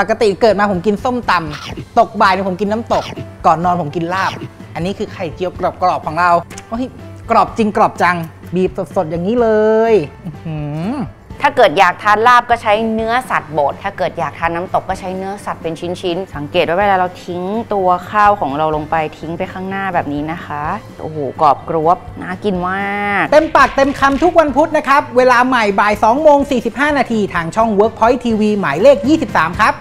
ปกติเกิดมาผมกินส้มตำตกบ่ายเนี่ยผมกินน้ำตก ก่อนนอนผมกินลาบ อันนี้คือไข่เจียวกรอบๆของเราโอ้ยกรอบจริงกรอบจัง บีบสดๆอย่างนี้เลยถ้าเกิดอยากทานลาบก็ใช้เนื้อสัตว์บดถ้าเกิดอยากทานน้ำตกก็ใช้เนื้อสัตว์เป็นชิ้นๆ สังเกตว่าเวลาเราทิ้งตัวข้าวของเราลงไปทิ้งไปข้างหน้าแบบนี้นะคะ โอ้โหกรอบกรวบน่ากินมาก เต็มปากเต็มคำทุกวันพุธนะครับ เวลาใหม่บ่าย2โมง45 นาทีทางช่อง Workpoint TV หมายเลข 23 ครับ